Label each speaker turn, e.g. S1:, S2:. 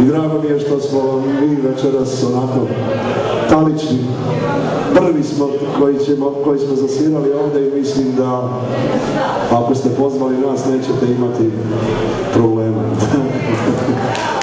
S1: i drago mi je što smo mi večeras onako talični. Prvi smo koji, ćemo, koji smo zasvirali ovdje i mislim da ako ste pozvali nas nećete imati problema.